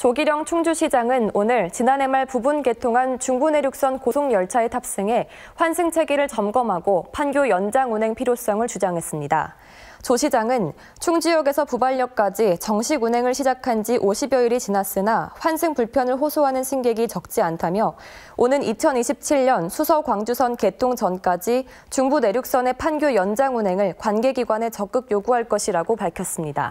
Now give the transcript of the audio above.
조기령 충주시장은 오늘 지난해 말 부분 개통한 중부내륙선 고속열차에 탑승해 환승 체계를 점검하고 판교 연장 운행 필요성을 주장했습니다. 조 시장은 충주역에서 부발역까지 정식 운행을 시작한 지 50여일이 지났으나 환승 불편을 호소하는 승객이 적지 않다며 오는 2027년 수서 광주선 개통 전까지 중부 내륙선의 판교 연장 운행을 관계기관에 적극 요구할 것이라고 밝혔습니다.